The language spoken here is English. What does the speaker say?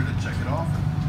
sure to check it off.